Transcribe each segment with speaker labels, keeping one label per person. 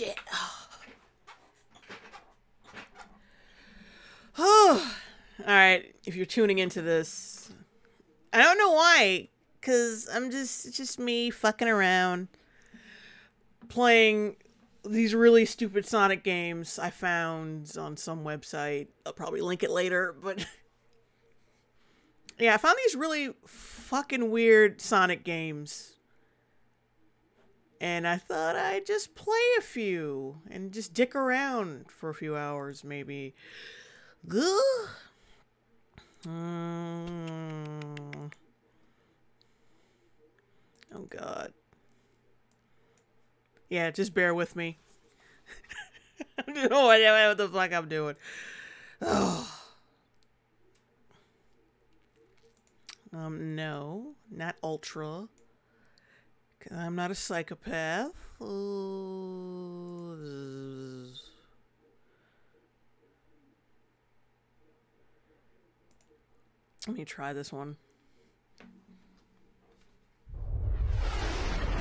Speaker 1: shit. Oh. All right, if you're tuning into this, I don't know why, cuz I'm just just me fucking around playing these really stupid Sonic games I found on some website. I'll probably link it later, but yeah, I found these really fucking weird Sonic games. And I thought I'd just play a few and just dick around for a few hours, maybe. Ugh. Oh, God. Yeah, just bear with me. I don't know what, what the fuck I'm doing. Oh. Um, no, not ultra. I'm not a psychopath. Oh. Let me try this one.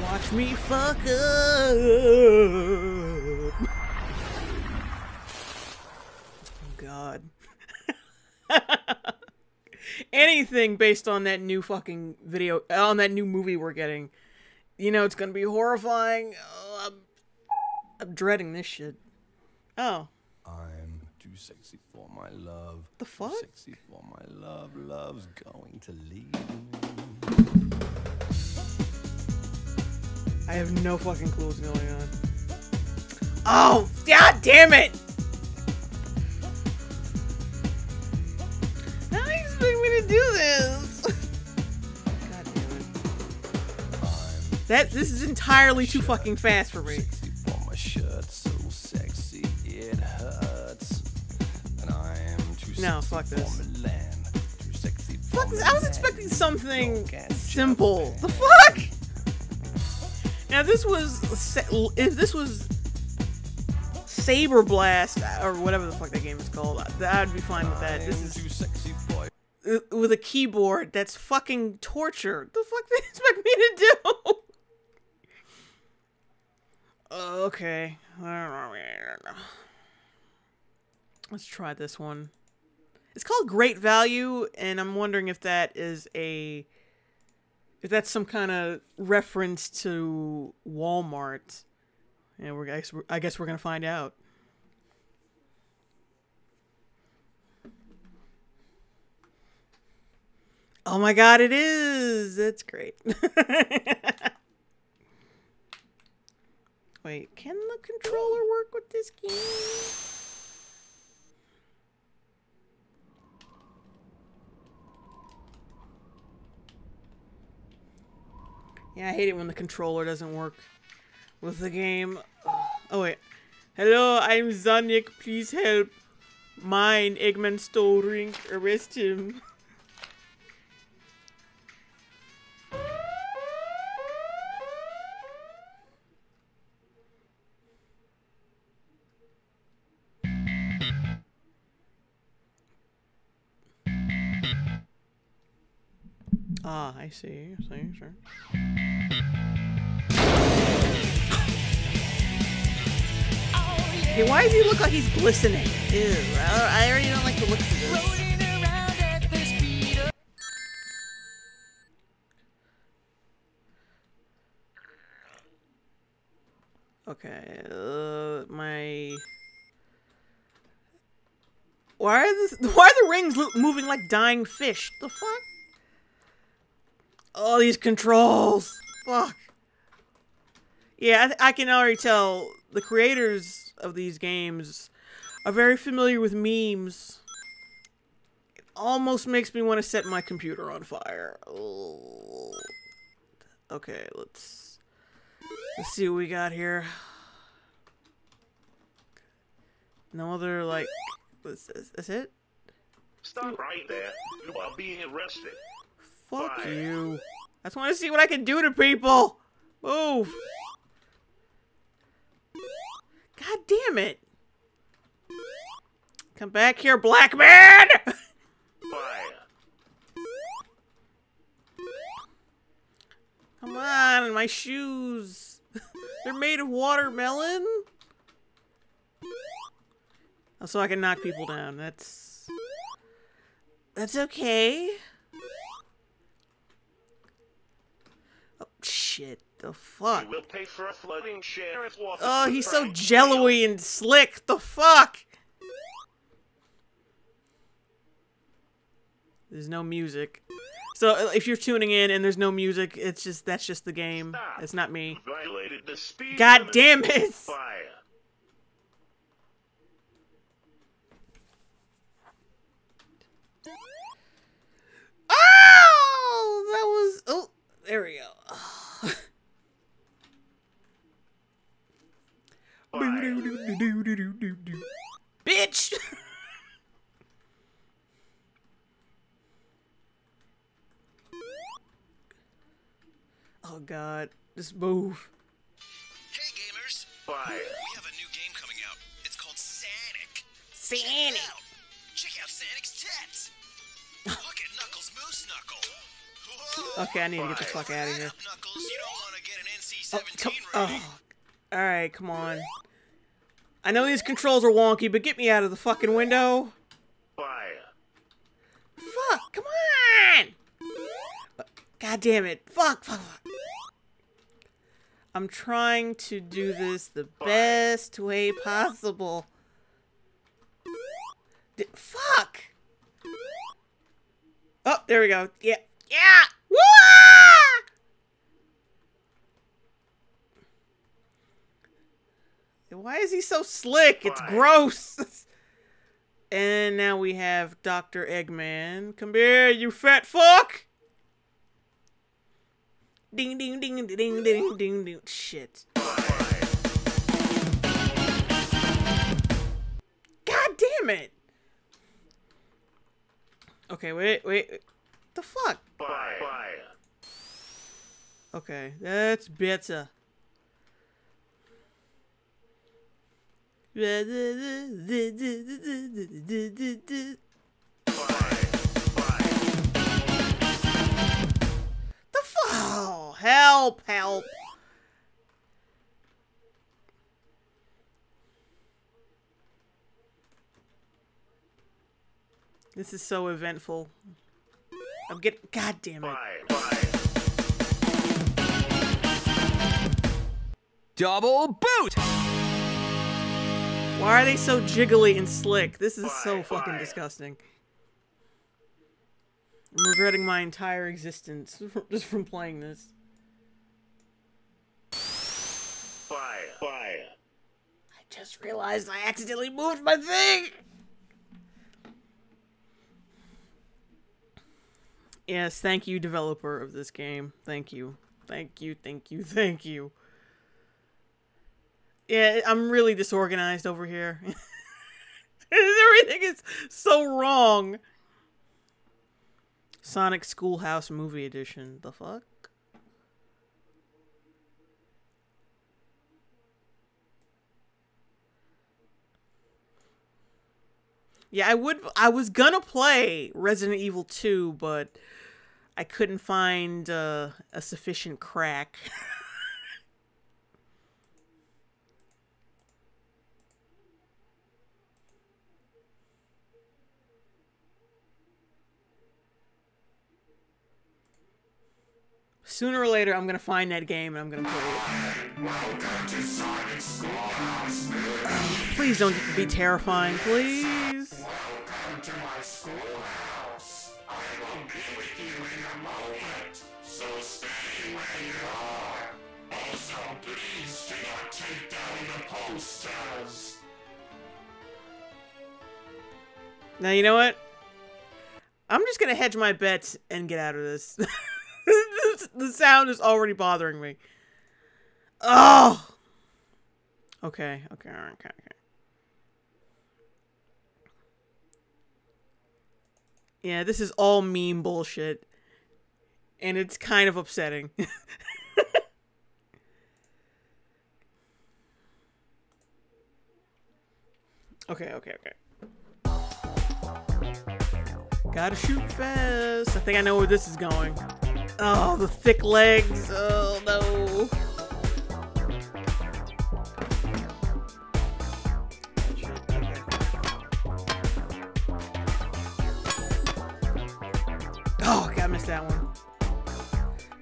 Speaker 1: Watch me fuck up. Oh God. Anything based on that new fucking video, on that new movie we're getting, you know it's gonna be horrifying. Oh, I'm, I'm dreading this shit. Oh.
Speaker 2: I'm too sexy for my love.
Speaker 1: The fuck?
Speaker 2: Too sexy for my love. Love's going to leave me.
Speaker 1: I have no fucking clue what's going on. Oh, god damn it! How do you expect me to do this? That this is entirely too fucking fast for me.
Speaker 2: sexy for my shirt. So sexy it hurts. And I'm too
Speaker 1: No, fuck this.
Speaker 2: Milan. Too sexy
Speaker 1: Fuck this! I was expecting something simple. The fuck? Now this was if this was Saber Blast or whatever the fuck that game is called, I'd be fine with that. This is
Speaker 2: too sexy for
Speaker 1: uh, with a keyboard that's fucking torture. The fuck do they expect me to do? Okay. Let's try this one. It's called Great Value, and I'm wondering if that is a if that's some kind of reference to Walmart. And we're I guess we're, I guess we're gonna find out. Oh my god, it is! That's great. Wait, can the controller work with this game? Yeah, I hate it when the controller doesn't work with the game. Oh wait. Hello, I'm Zanik. Please help. Mine, Eggman stole Rink. Arrest him. Ah, I see. I see, sure. Hey, why does he look like he's glistening? Ew, I already don't like the looks of this. Okay, uh, my. Why are this? Why are the rings moving like dying fish? The fuck? All these controls. Fuck. Yeah, I, I can already tell the creators of these games are very familiar with memes. It almost makes me want to set my computer on fire. Oh. Okay, let's let's see what we got here. No other like. This? That's it.
Speaker 3: Stop right there. You are being arrested.
Speaker 1: Fuck you. I just want to see what I can do to people. Move. God damn it. Come back here, black man! Come on, my shoes. They're made of watermelon. Oh, so I can knock people down. That's... That's okay. Oh, shit. The fuck?
Speaker 3: We will pay for a floating sheriff water.
Speaker 1: Oh, he's so jello-y and slick. The fuck? There's no music. So uh, if you're tuning in and there's no music, it's just that's just the game.
Speaker 3: Stop.
Speaker 1: It's not me.
Speaker 3: Violated the speed
Speaker 1: God
Speaker 3: limit.
Speaker 1: damn it!
Speaker 3: Fire.
Speaker 1: Oh, that was oh, there we go. Bitch. oh god, just move.
Speaker 4: Hey gamers!
Speaker 3: Fire.
Speaker 4: We have a new game coming out. It's called Sanic. Check
Speaker 1: Sanic.
Speaker 4: out. Check out Sanic's tits. Look at Knuckles Moose Knuckle. Whoa.
Speaker 1: Okay, I need to get the fuck out of here.
Speaker 4: up, Knuckles. You don't want to get an
Speaker 1: Oh,
Speaker 4: NC-17
Speaker 1: come, oh.
Speaker 4: rating.
Speaker 1: oh. All right, come on. I know these controls are wonky, but get me out of the fucking window.
Speaker 3: Fire.
Speaker 1: Fuck, come on! God damn it. Fuck, fuck, fuck. I'm trying to do this the best way possible. D- fuck! Oh, there we go. Yeah. Yeah! Woo! Why is he so slick? It's
Speaker 3: Fine.
Speaker 1: gross. and now we have Dr. Eggman. Come here, you fat fuck! Ding ding ding ding ding ding ding ding. Shit. God damn it! Okay, wait, wait. wait. The fuck?
Speaker 3: Fire.
Speaker 1: Okay, that's better. The fu- oh, help, help. This is so eventful. I'm getting. God damn it.
Speaker 2: Double boot!
Speaker 1: Why are they so jiggly and slick? This is so fucking disgusting. I'm regretting my entire existence just from playing this.
Speaker 3: Fire. Fire.
Speaker 1: I just realized I accidentally moved my thing. Yes, thank you, developer of this game. Thank you. Thank you, thank you, thank you. Yeah, I'm really disorganized over here. Everything is so wrong. Sonic Schoolhouse Movie Edition. The fuck? Yeah, I would. I was gonna play Resident Evil 2, but I couldn't find uh, a sufficient crack. Sooner or later, I'm gonna find that game and I'm gonna play it. Please don't be terrifying, please. Now you know what? I'm just gonna hedge my bets and get out of this. the sound is already bothering me. Oh. Okay. Okay. Okay. Okay. Yeah, this is all meme bullshit, and it's kind of upsetting. okay. Okay. Okay. Gotta shoot fast. I think I know where this is going. Oh, the thick legs. Oh, no. Oh, God, I missed that one.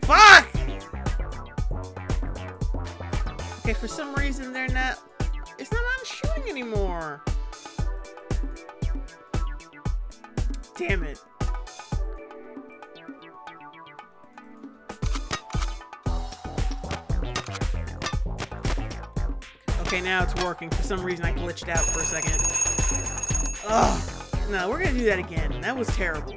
Speaker 1: Fuck! Okay, for some reason, they're not... It's not on shooting anymore. Damn it. Okay, now it's working. For some reason I glitched out for a second. Ugh. No, we're gonna do that again. That was terrible.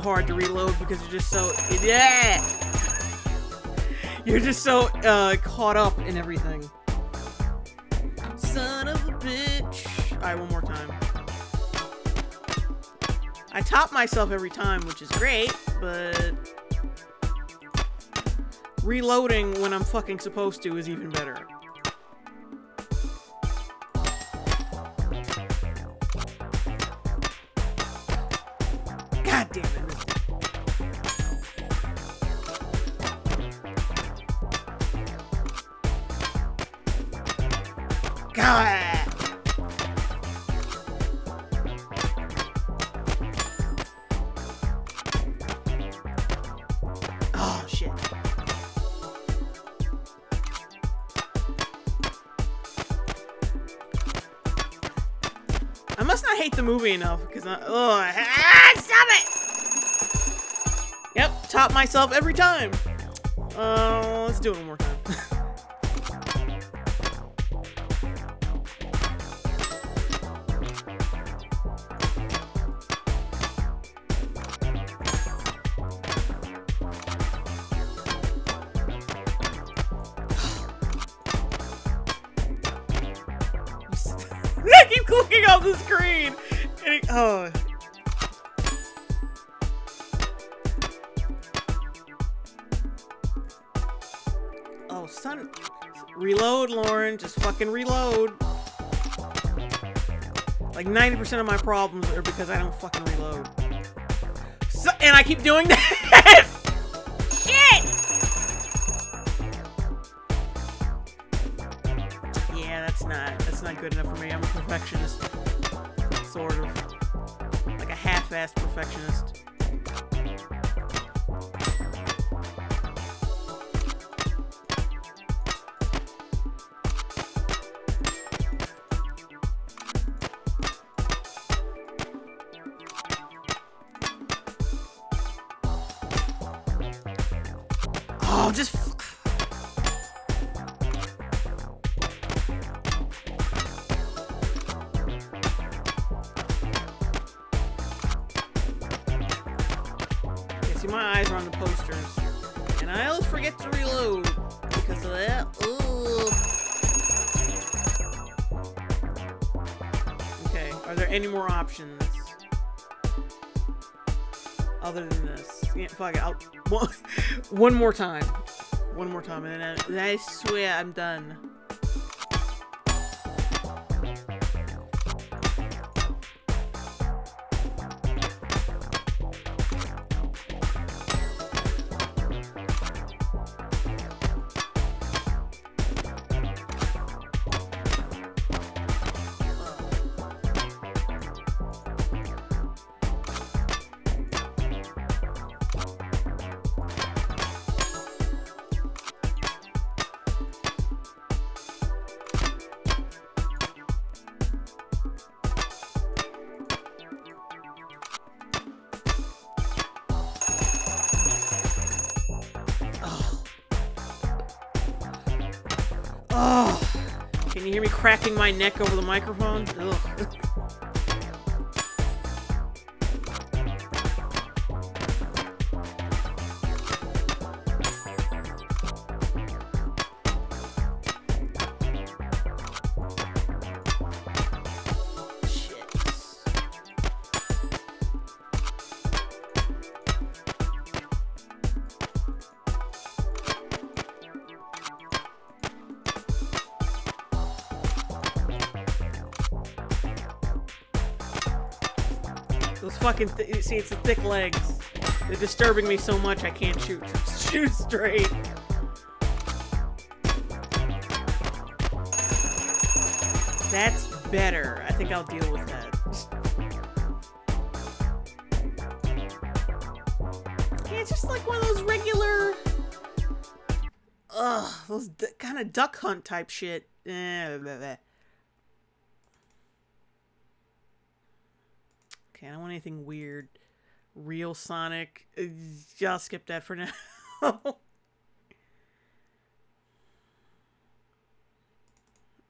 Speaker 1: Hard to reload because you're just so yeah. You're just so uh, caught up in everything. Son of a bitch. All right, one more time. I top myself every time, which is great, but reloading when I'm fucking supposed to is even better. Enough because I. Oh, ah, stop it! Yep, top myself every time. Uh, let's do it one more time. I keep clicking on the screen. Oh. Oh, son. Reload, Lauren. Just fucking reload. Like 90% of my problems are because I don't fucking reload. So, and I keep doing that. Shit! Yeah, that's not that's not good enough for me. I'm a perfectionist, perfectionist. Options other than this? Yeah, fuck it. I'll, one, one more time. One more time, and I, then I swear I'm done. Hear me cracking my neck over the microphone? Ugh. Fucking th see, it's the thick legs. They're disturbing me so much I can't shoot shoot straight. That's better. I think I'll deal with that. Yeah, it's just like one of those regular. Ugh, those kind of duck hunt type shit. Eh, blah, blah. Okay, I don't want anything weird. Real Sonic. Uh, I'll skip that for now.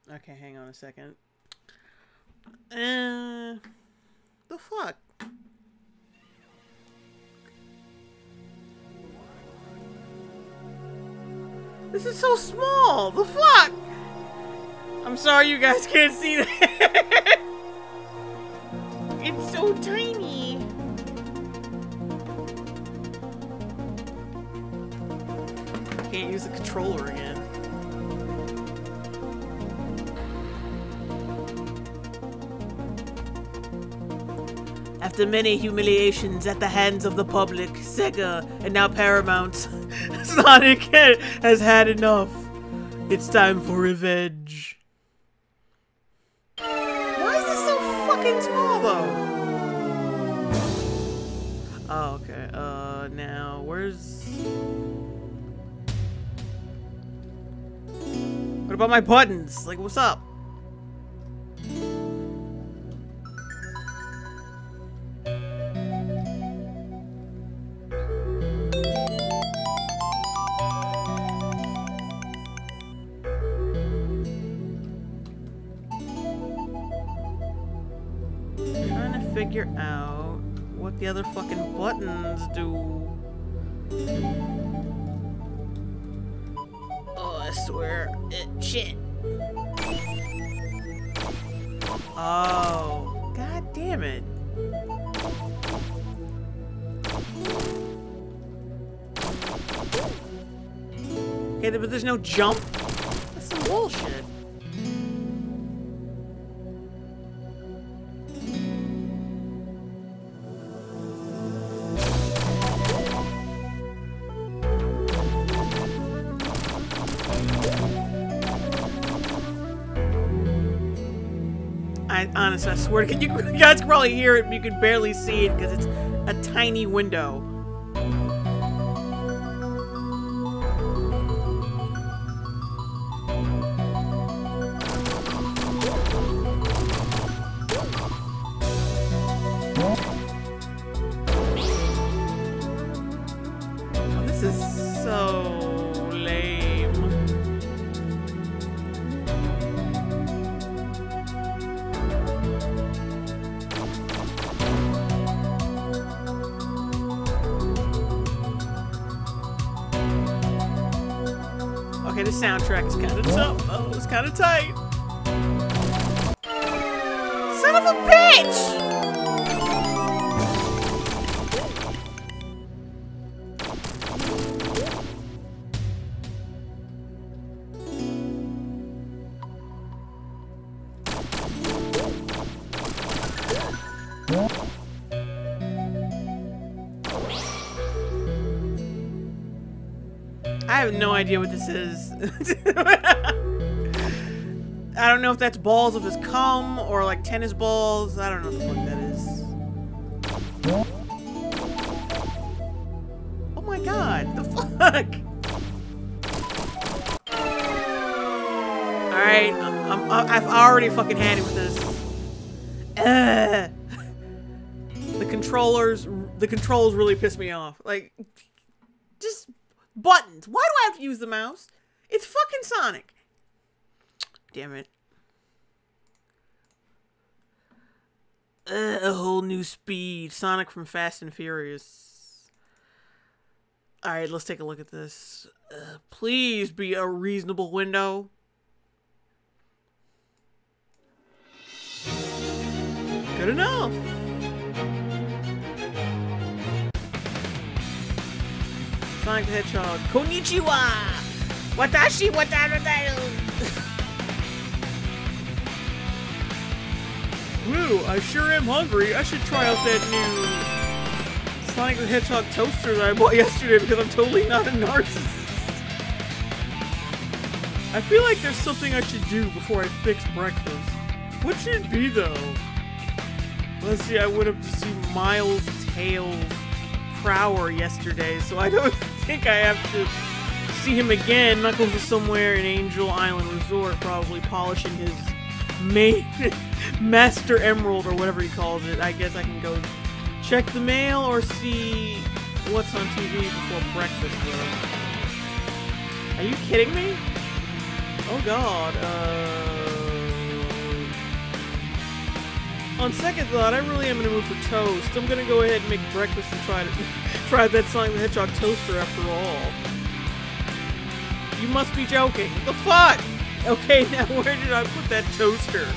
Speaker 1: okay, hang on a second. Uh, the fuck? This is so small. The fuck? I'm sorry you guys can't see that. it's so tiny. Can't use the controller again. After many humiliations at the hands of the public, Sega, and now Paramount, Sonic has had enough. It's time for revenge. What about my buttons? Like, what's up? But there's no jump. That's some bullshit. I honestly, I swear, to you, you guys can probably hear it, but you can barely see it because it's a tiny window. Okay, the soundtrack is kind of tough. Oh, it's kind of tight. Son of a bitch! I have no idea what this is. I don't know if that's balls of his cum or like tennis balls. I don't know what the fuck that is. Oh my god, the fuck? Alright, I'm, I'm, uh, I've already fucking had it with this. The controllers, the controls really piss me off. Like, just buttons. Why do I have to use the mouse? It's fucking Sonic. Damn it. Uh, a whole new speed. Sonic from Fast and Furious. Alright, let's take a look at this. Uh, please be a reasonable window. Good enough. Sonic the Hedgehog. Konnichiwa! Watashi wataru Woo, I sure am hungry. I should try out that new Sonic the Hedgehog toaster that I bought yesterday because I'm totally not a narcissist. I feel like there's something I should do before I fix breakfast. What should it be though? Let's see, I went up to see Miles Tails Prower yesterday, so I don't think I have to see him again. Knuckles is somewhere in Angel Island Resort, probably polishing his main Master Emerald or whatever he calls it. I guess I can go check the mail or see what's on TV before breakfast, though. Are you kidding me? Oh god, uh... On second thought, I really am gonna move for toast. I'm gonna go ahead and make breakfast and try to try that Sonic the Hedgehog toaster after all. You must be joking. The fuck? Okay, now where did I put that toaster?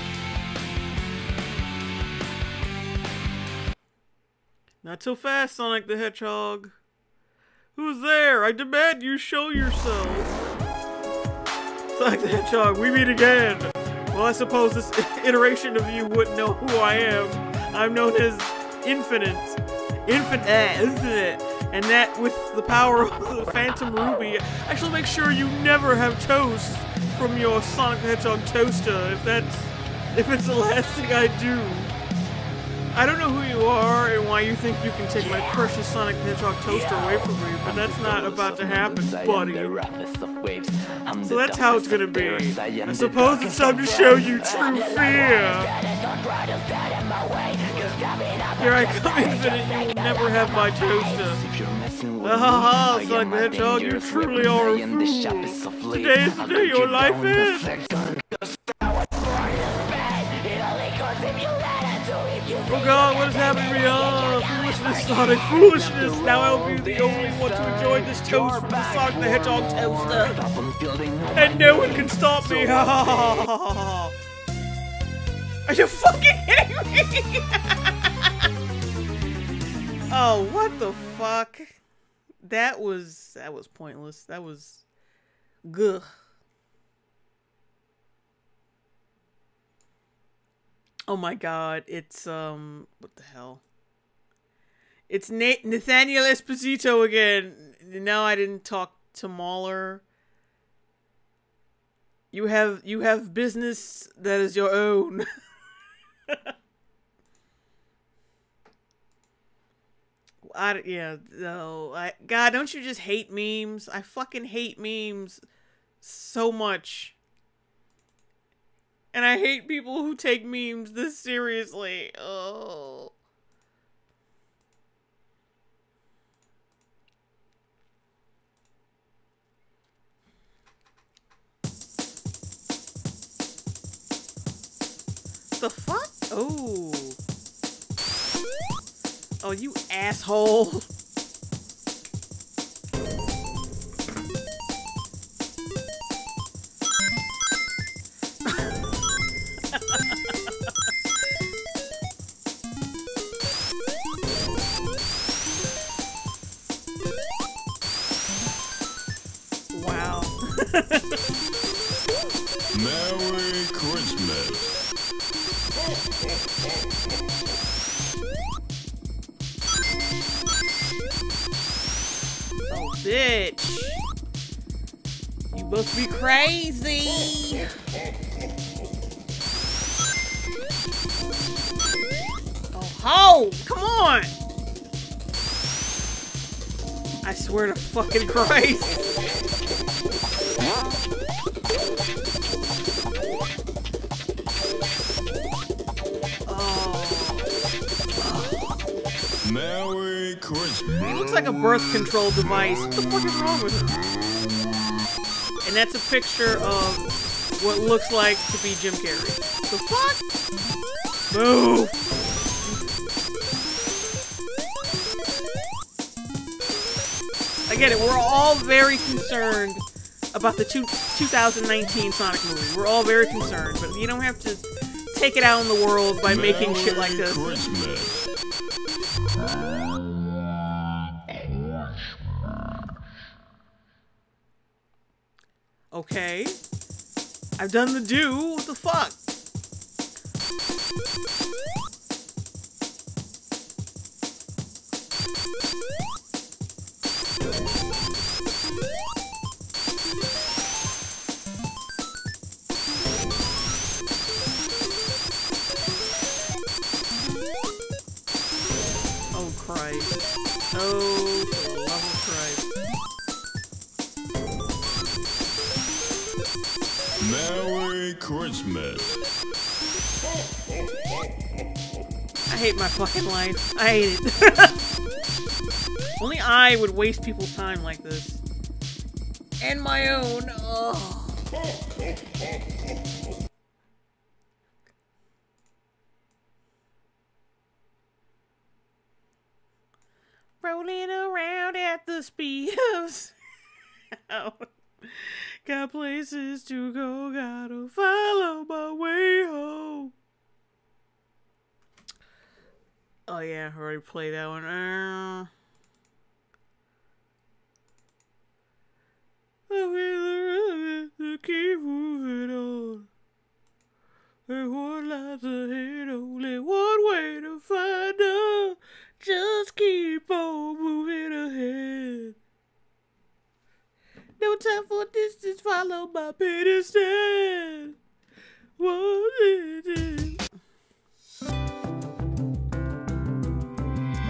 Speaker 1: Not so fast, Sonic the Hedgehog. Who's there? I demand you show yourself. Sonic the Hedgehog, we meet again. Well, I suppose this iteration of you wouldn't know who I am. I'm known as Infinite. Infinite. eh, Infinite. And that, with the power of the Phantom Ruby, actually make sure you never have toast from your Sonic Hedgehog toaster, if that's... if it's the last thing I do. I don't know who you are and why you think you can take my precious Sonic Hedgehog toaster away from me, but that's not about to happen, buddy. So that's how it's gonna be. I suppose it's time to show you true fear. Here I come, Infinite. You will never have my toaster. Ha ha Sonic the Hedgehog, you truly are a fool. Today is the day your life ends. God, what is happening to me? Oh, foolishness, Sonic, foolishness! Now I'll be the only one to enjoy this toast from the Sonic the Hedgehog toaster. And no one can stop me! Are you fucking kidding me? oh, what the fuck? That was that was pointless. That was good. Oh my god, it's um what the hell? It's Nate Nathaniel Esposito again. No, I didn't talk to Mahler. You have you have business that is your own. I, yeah, no. I, God, don't you just hate memes? I fucking hate memes so much. And I hate people who take memes this seriously. Oh. The fuck? Oh. Oh, you asshole. crazy. Oh, ho! Come on! I swear to fucking Christ. Oh.
Speaker 2: Merry Christmas.
Speaker 1: He looks like a birth control device. What the fuck is wrong with him? And that's a picture of what looks like to be Jim Carrey. The fuck? Move! I get it. We're all very concerned about the two, 2019 Sonic movie. We're all very concerned, but you don't have to take it out in the world by making shit like this.
Speaker 2: Christmas.
Speaker 1: Okay. I've done the do. What the fuck? Oh Christ. Oh,
Speaker 5: Christmas.
Speaker 1: I hate my fucking life. I hate it. Only I would waste people's time like this. And my own. Ugh. Rolling around at the speed of sound. Got places to go, gotta follow my way home. Oh yeah, I already played that one. Uh... keep moving on. And what lies ahead, only one way to find out. Just keep on moving ahead. No time for distance, follow my instead. What it is.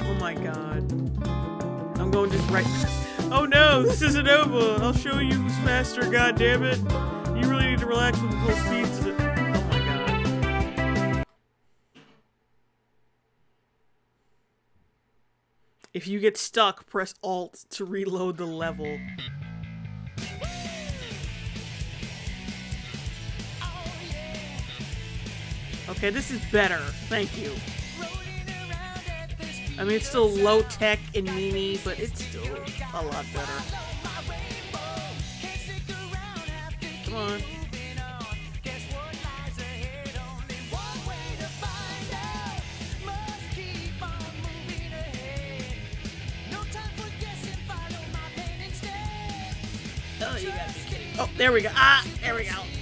Speaker 1: Oh my god. I'm going just right. Oh no, this isn't over. I'll show you who's faster, god damn it. You really need to relax with the full speeds. Oh my god. If you get stuck, press Alt to reload the level. Okay, this is better. Thank you. I mean, it's still low tech and meany, but it's still a lot better. Come on. Oh. Oh, there we go. Ah, there we go.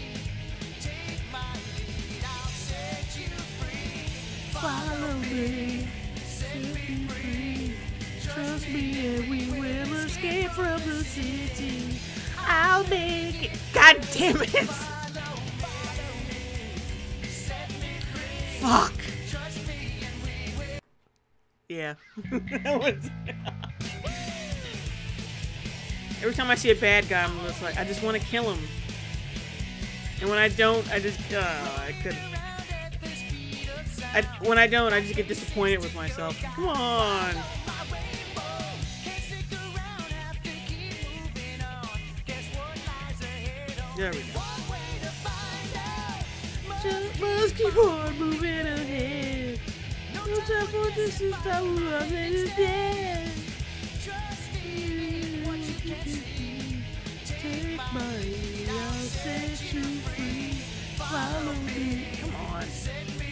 Speaker 1: Follow me. set me free. Trust me and we will escape from the city. I'll make it. God damn it! Fuck. Yeah. Every time I see a bad guy, I'm just like, I just want to kill him. And when I don't, I just, uh, I couldn't. I, when I don't, I just get disappointed with myself. Come on. There we go. Just must keep on moving ahead. No time for this is how we are dead. Take my hand, I'll set you free. Follow me. Come on.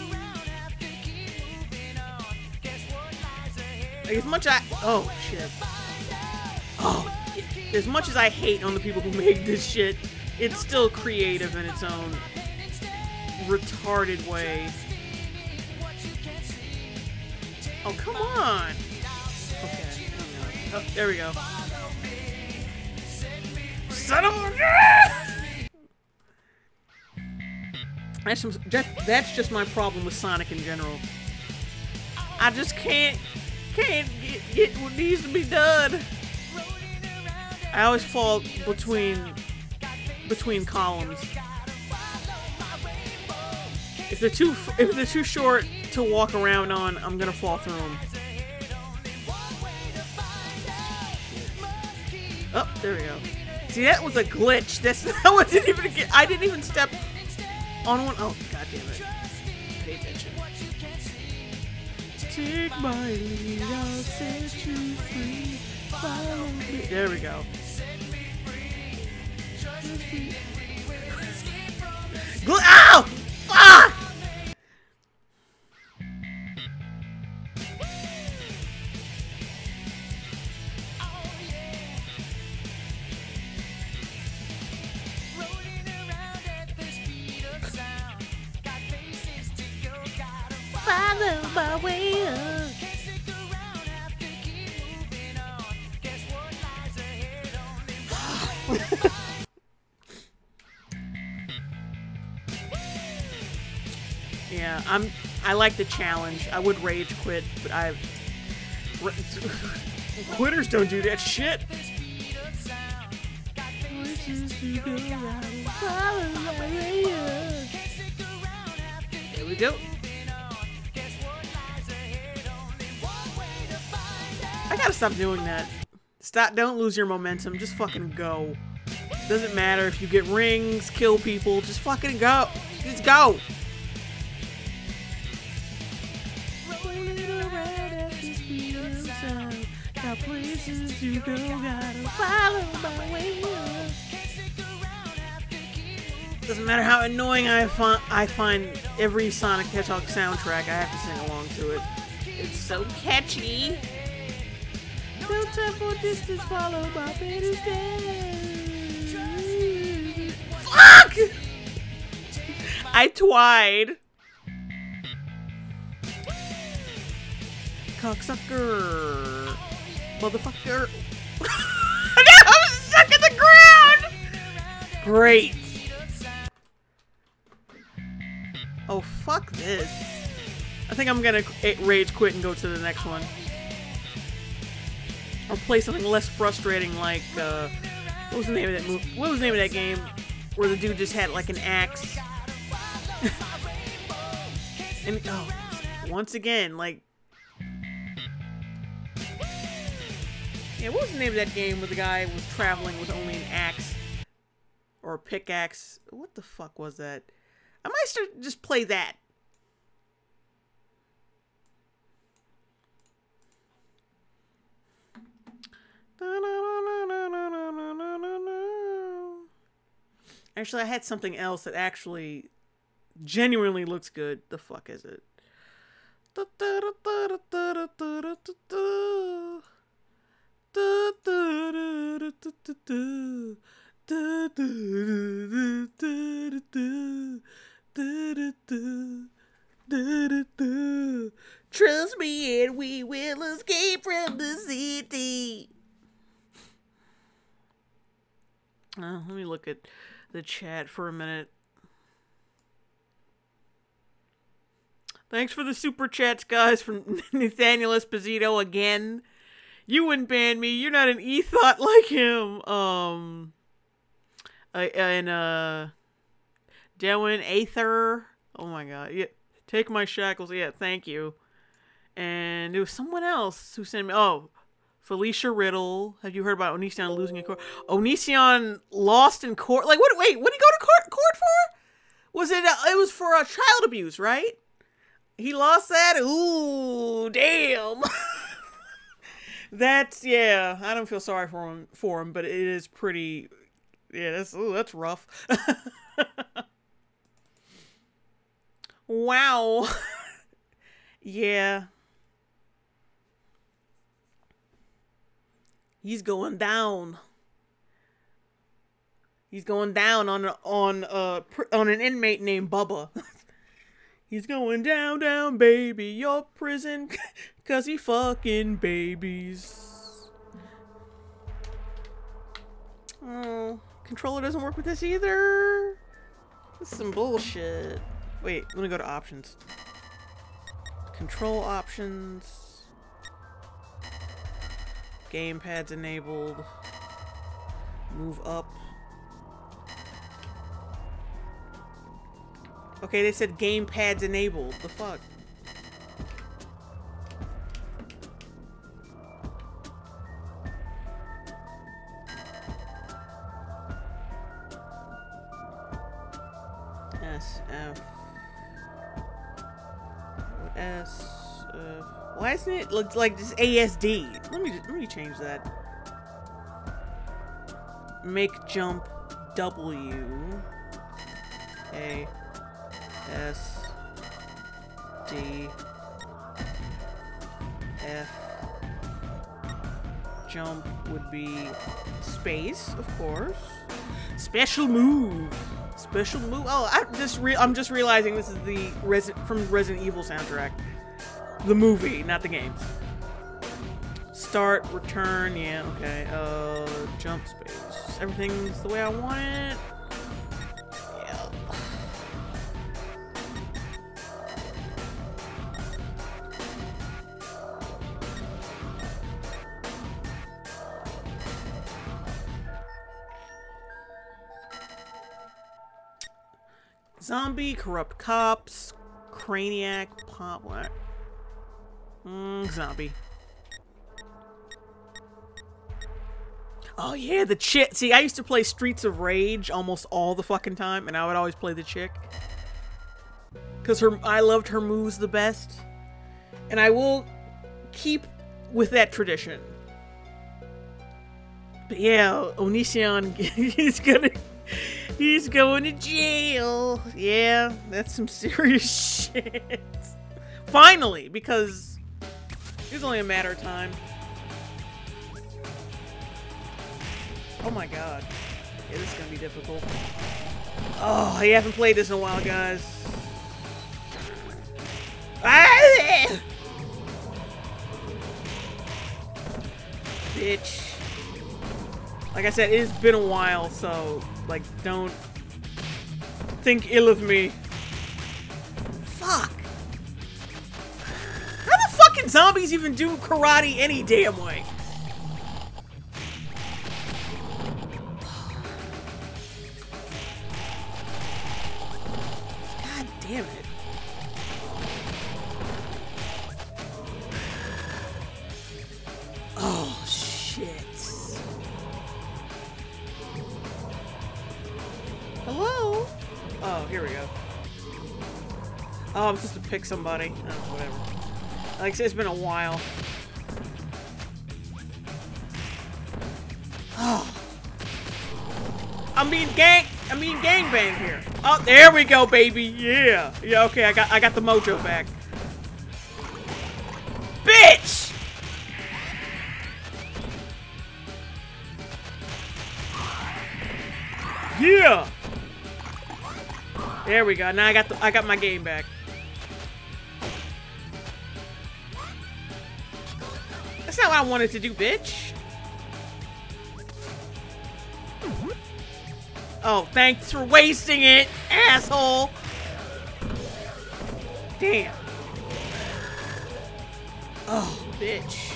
Speaker 1: As much I oh shit oh as much as I hate on the people who make this shit, it's still creative in its own retarded way. Oh come on! Okay. Oh, there we go. Son of a That's that's just my problem with Sonic in general. I just can't can't get, get what needs to be done. I always fall between between columns. If they're too if they're too short to walk around on, I'm gonna fall through them. Oh, there we go. See, that was a glitch. That's that wasn't even. a- I didn't even step on one. Oh, god damn it. Take my lead, I'll set you free. Follow me. There we go. Ow! Like the challenge. I would rage quit, but I. Quitters don't do that shit. Here we go. I gotta stop doing that. Stop. Don't lose your momentum. Just fucking go. Doesn't matter if you get rings, kill people. Just fucking go. Just go. Doesn't matter how annoying I, fi- I find every Sonic Hedgehog soundtrack, I have to sing along to it. It's so catchy. No time for distance, follow my better steps. Fuck! I twied. Cocksucker. Motherfucker. I'm stuck in the ground! Great. Oh, fuck this. I think I'm gonna rage quit and go to the next one. Or play something less frustrating like, uh, what was the name of that movie? What was the name of that game where the dude just had like an axe? and, oh, once again, like, yeah, what was the name of that game where the guy was traveling with only an axe? Or a pickaxe? What the fuck was that? I might start just play that. Actually, I had something else that actually genuinely looks good. The fuck is it? Trust me and we will escape from the city. Uh, let me look at the chat for a minute. Thanks for the super chats, guys, from Nathaniel Esposito again. You wouldn't ban me. You're not an ethot like him. Um, uh, and uh, Darwin Aether. Oh my god. Yeah, take my shackles. Yeah, thank you. And it was someone else who sent me. Oh, Felicia Riddle. Have you heard about Onision losing in court? Onision lost in court. Like what? Wait, what did he go to court court for? Was it? Uh, it was for a child abuse, right? He lost that. Ooh, damn. that's yeah. I don't feel sorry for him for him, but it is pretty. Yeah, that's ooh, that's rough. wow. yeah. He's going down. He's going down on a, on uh on an inmate named Bubba. He's going down, down, baby, your prison, cause he fucking babies. Oh, controller doesn't work with this either. This is some bullshit. Wait, let me go to options. Control options. Gamepad's enabled. Move up. Okay, they said gamepad's enabled. The fuck? It look like this ASD? Let me let me change that. Make jump W A S D F jump would be space, of course. Special move. Special move. Oh, I just I'm just realizing this is the Resi- from Resident Evil soundtrack. The movie, not the games. Start, return, yeah, okay. Uh, jump space. Everything's the way I want it. Yeah. Zombie, corrupt cops, Craniac, pop, what? Mm, zombie. Oh yeah, the chick. See, I used to play Streets of Rage almost all the fucking time, and I would always play the chick. Cause her, I loved her moves the best, and I will keep with that tradition. But yeah, Onision, he's gonna, he's going to jail. Yeah, that's some serious shit. Finally, because it's only a matter of time. Oh my god. Yeah, this is gonna be difficult. Oh, I haven't played this in a while, guys. Ah! Bitch. Like I said, it's been a while, so, like, don't think ill of me. Fuck. Zombies even do karate any damn way? God damn it. Oh, shit. Hello? Oh, here we go. Oh, I'm supposed to pick somebody. Oh, whatever. Like it's been a while. Oh. I'm being gang. I'm being gangbang here. Oh, there we go, baby. Yeah. Yeah. Okay, I got. I got the mojo back. Bitch. Yeah. There we go. Now I got the. I got my game back. I wanted to do, bitch. Oh, thanks for wasting it, asshole. Damn. Oh, bitch.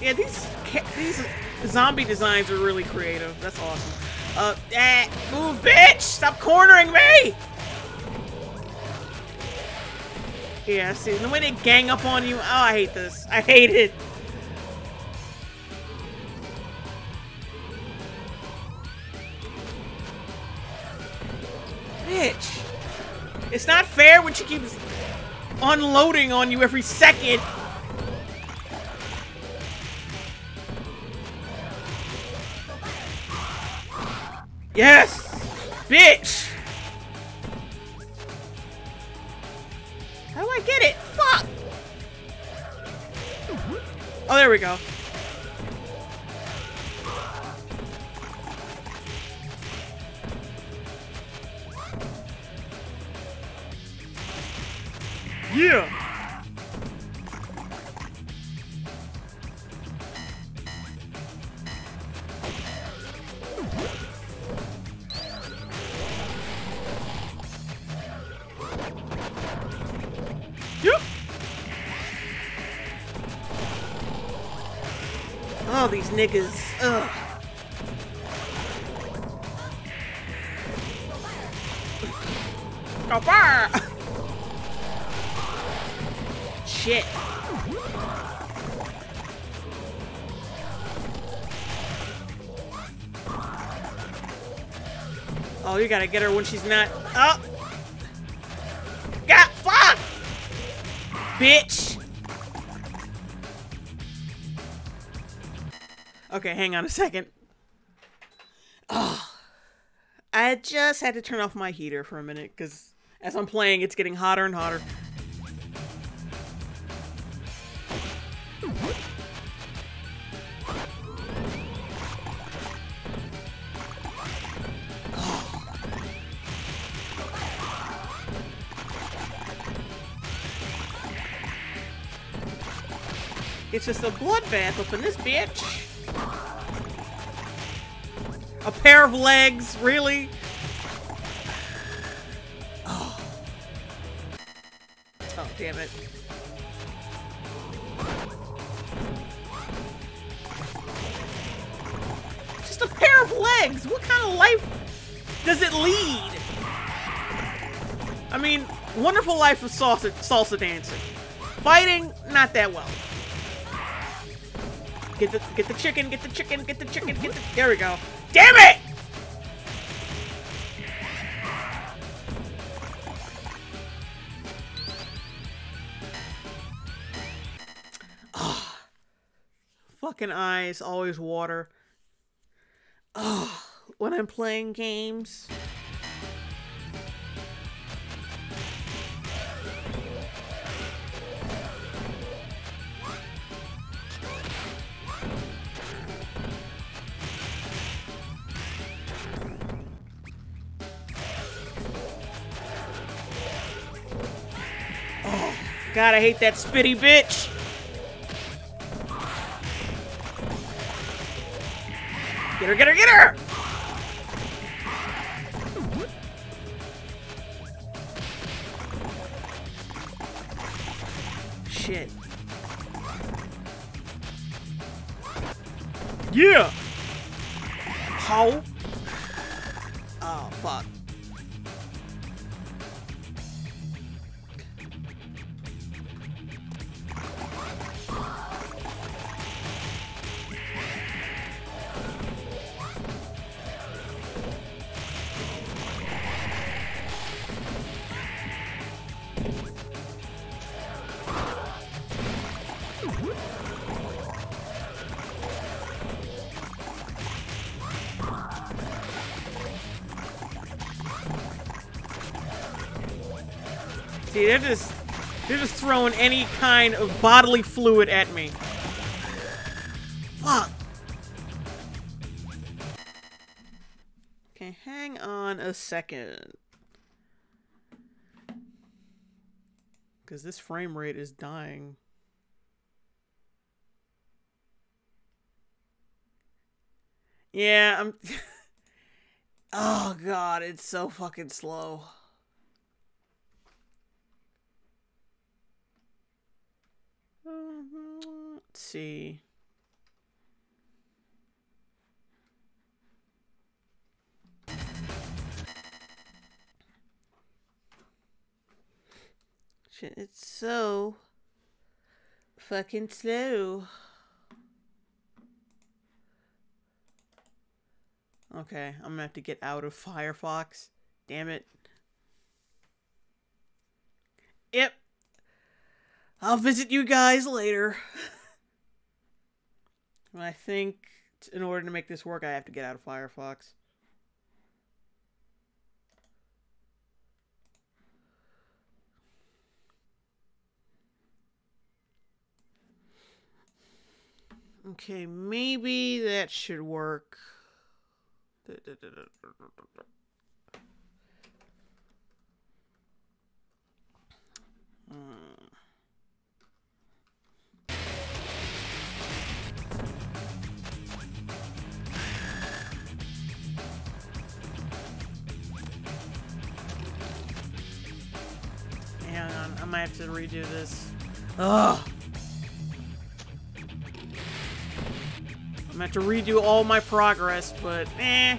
Speaker 1: Yeah, these these zombie designs are really creative. That's awesome. Uh, eh, move, bitch! Stop cornering me! Yeah, see, the way they gang up on you. Oh, I hate this. I hate it. Bitch. It's not fair when she keeps unloading on you every second. Yes! Bitch! There we go. Yeah! These niggas. Ugh. Go far! Shit. Oh, you gotta get her when she's not. Oh! God, fuck! Bitch! Okay, hang on a second. Oh. I just had to turn off my heater for a minute because as I'm playing, it's getting hotter and hotter. It's just a bloodbath up in this bitch. A pair of legs, really? Oh. Oh, damn it. Just a pair of legs! What kind of life does it lead? I mean, wonderful life of salsa, salsa dancing. Fighting, not that well. Get the get the chicken, get the chicken, get the chicken, get the There we go. Damn it! Oh. Fucking eyes, always water. Oh, when I'm playing games. God, I hate that spitty bitch. Get her, get her, get her! Shit. Yeah! How? Oh, fuck. Kind of bodily fluid at me. Fuck. Okay, hang on a second. Because this frame rate is dying. Yeah, I'm... oh, God, it's so fucking slow. Let's see. Shit, it's so fucking slow. Okay, I'm gonna have to get out of Firefox. Damn it. Yep. I'll visit you guys later. I think in order to make this work, I have to get out of Firefox. Okay, maybe that should work. Hmm. Might have to redo this. Ugh. I'm gonna have to redo all my progress, but eh.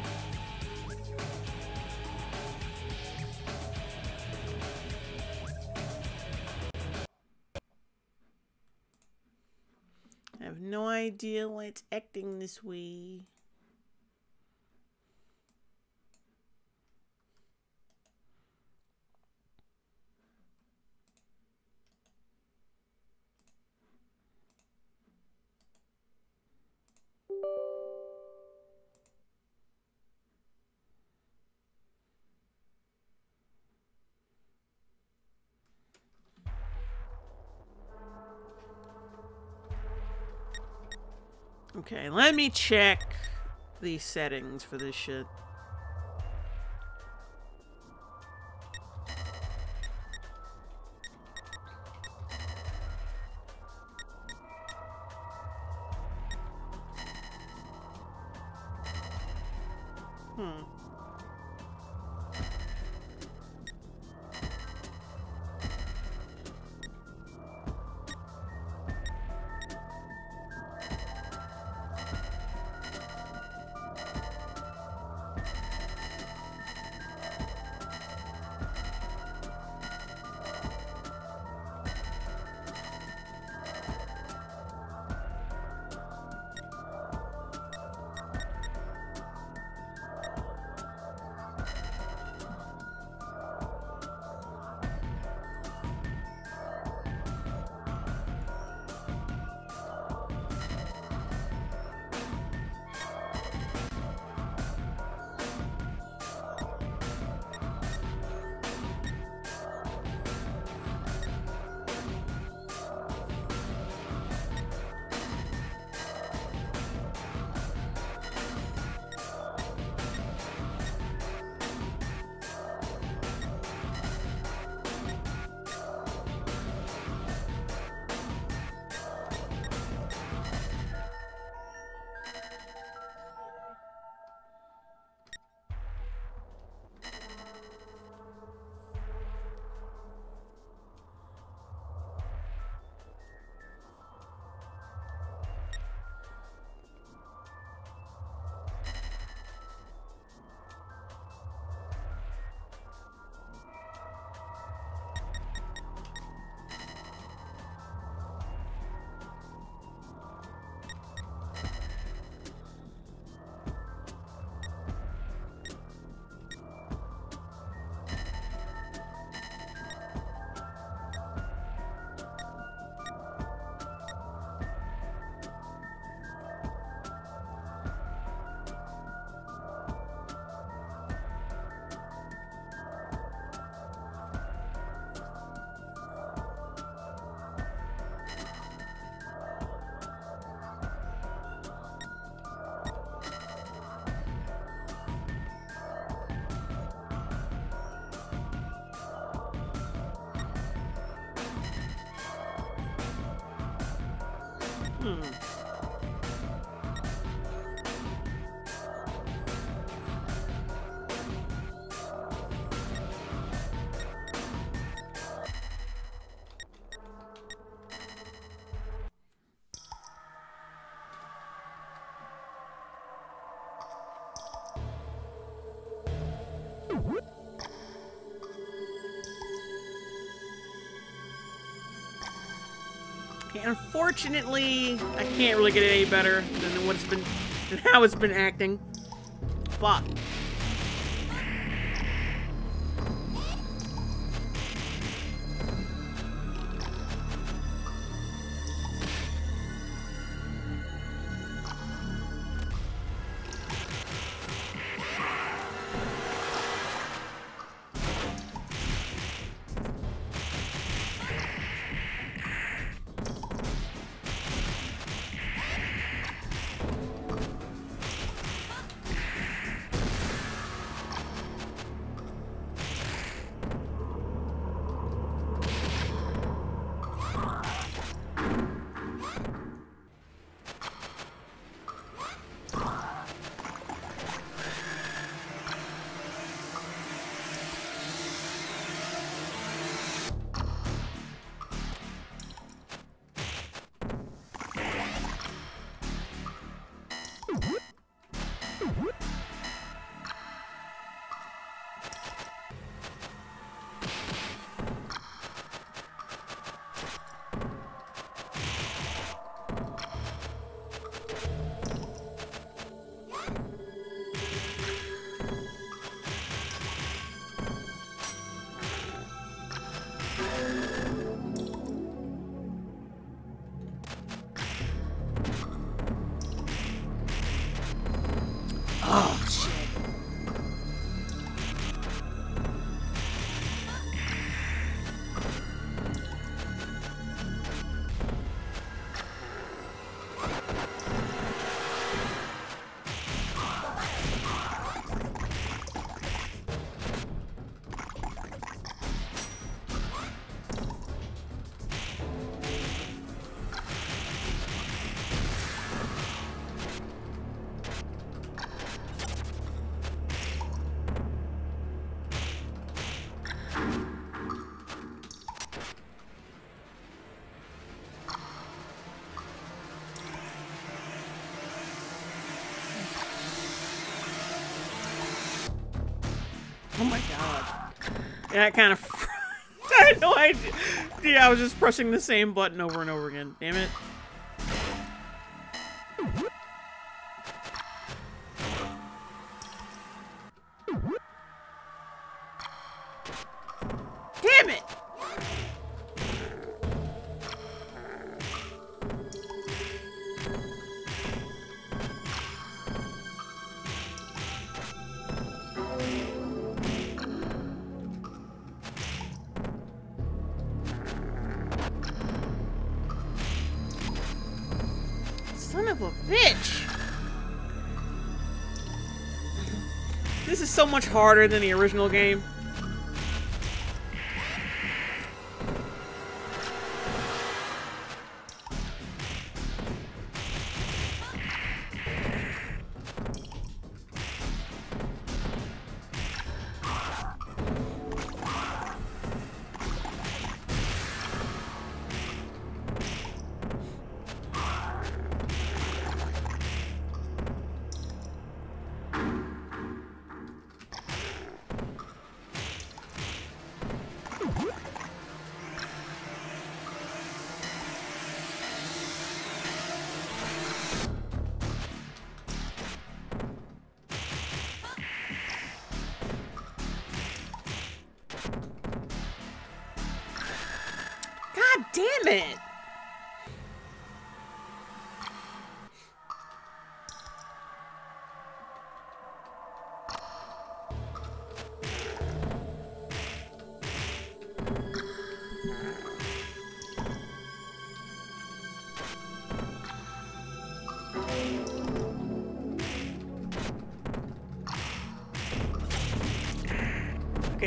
Speaker 1: I have no idea why it's acting this way. Okay, let me check the settings for this shit. Hmm. Hmm. Unfortunately, I can't really get it any better than what it's been, than how it's been acting. Fuck. Woo! That kind of. I had no idea. Yeah, I was just pressing the same button over and over again. Damn it. Much harder than the original game.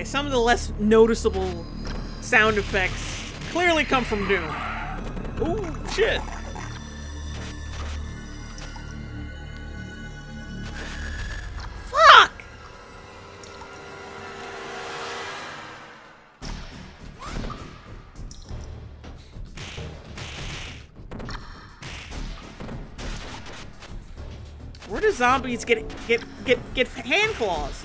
Speaker 1: Okay, some of the less noticeable sound effects clearly come from Doom. Ooh, shit. Fuck! Where do zombies get get get get hand claws?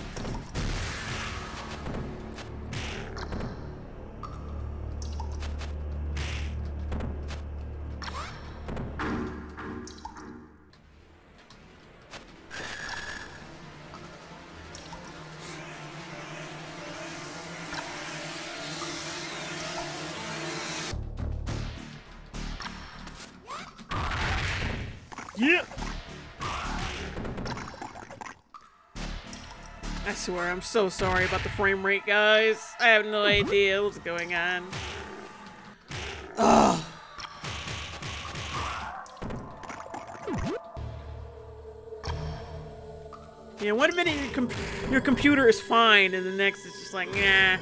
Speaker 1: Yeah. I swear, I'm so sorry about the frame rate, guys. I have no idea what's going on. Ugh. Yeah, one minute your, com your computer is fine, and the next it's just like, nah.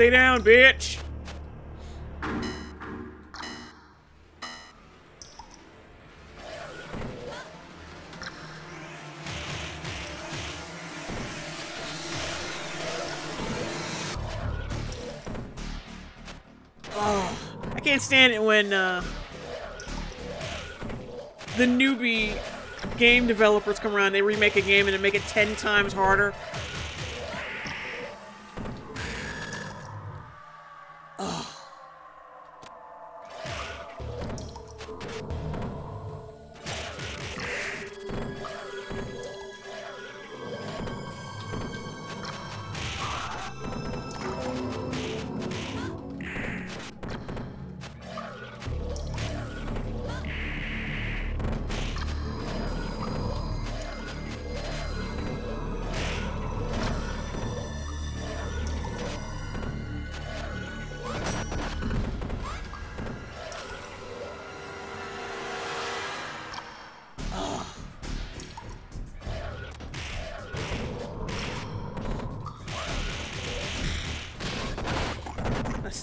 Speaker 1: Stay down, bitch! I can't stand it when uh, the newbie game developers come around, they remake a game and they make it 10 times harder.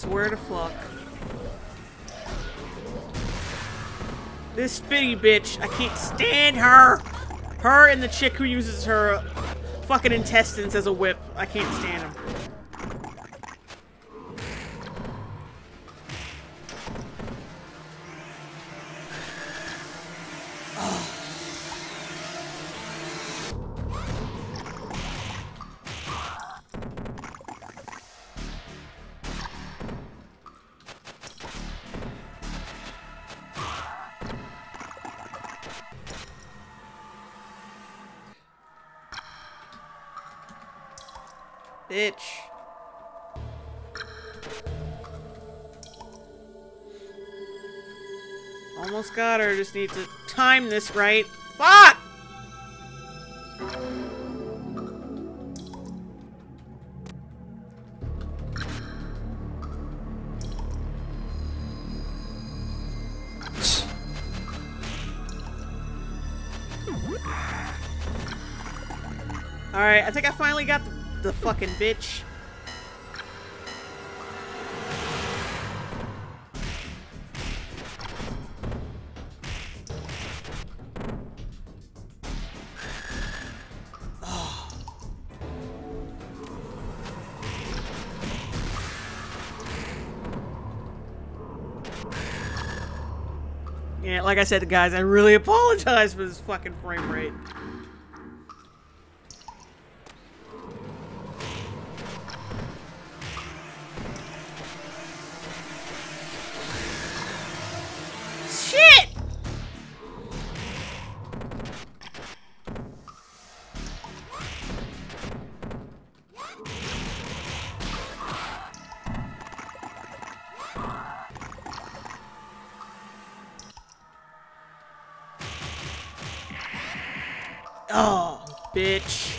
Speaker 1: Swear to fuck. This spitty bitch, I can't stand her. Her and the chick who uses her fucking intestines as a whip. I can't stand them. Just need to time this right. Fuck! Alright, I think I finally got the, the fucking bitch. Like I said, guys, I really apologize for this fucking frame rate. Bitch.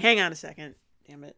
Speaker 1: Hang on a second. Damn it.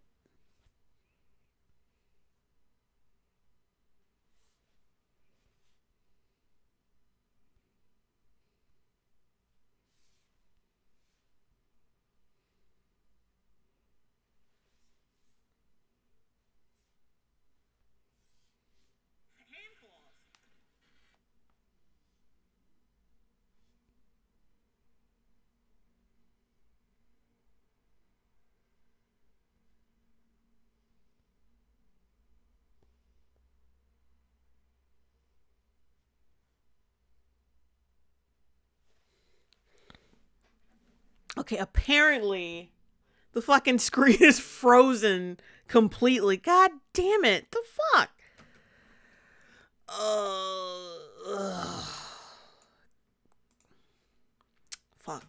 Speaker 1: Okay, apparently the fucking screen is frozen completely. God damn it. The fuck? Uh. Fuck.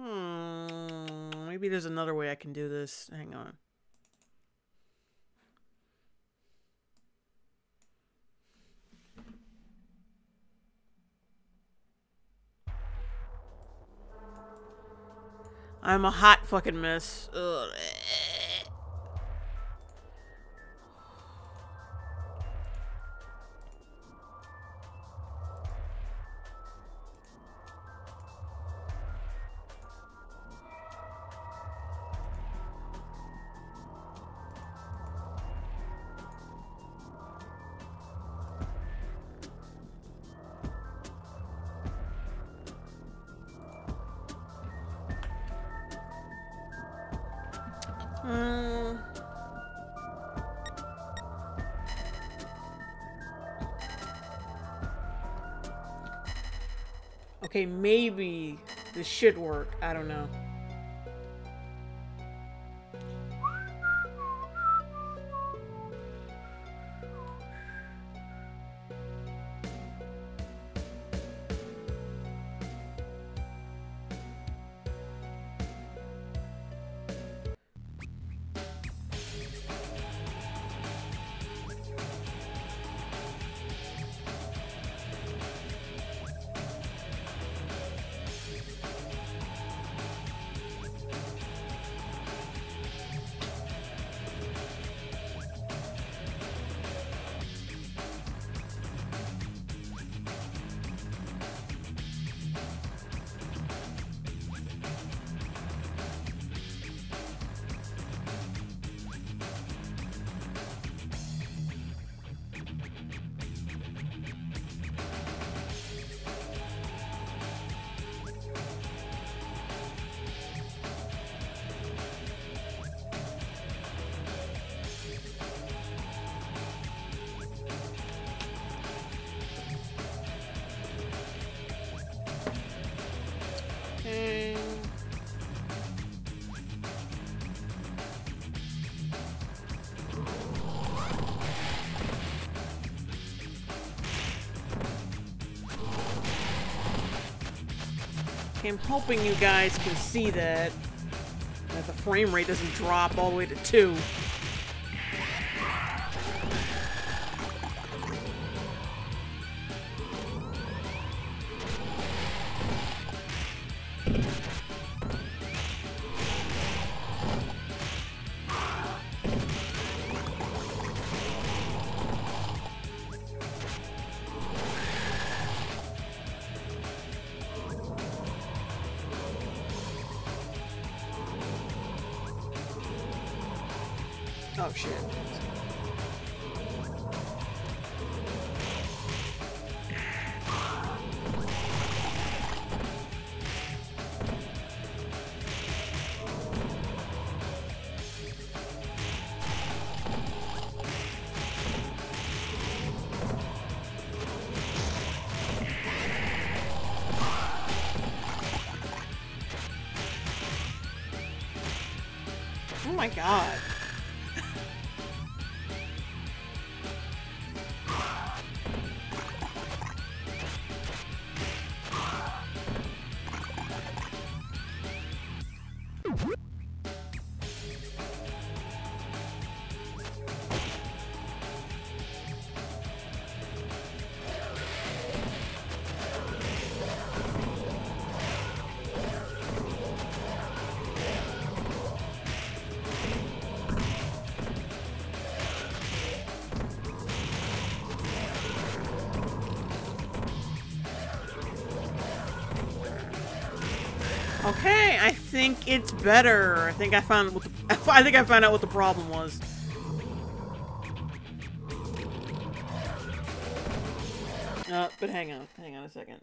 Speaker 1: Hmm. Maybe there's another way I can do this. Hang on. I'm a hot fucking mess. Ugh. Should work. I don't know. I'm hoping you guys can see that. That the frame rate doesn't drop all the way to 2. Okay, I think it's better. I think I found what the, I think I found out what the problem was. Uh, but hang on, hang on a second.